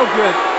so good.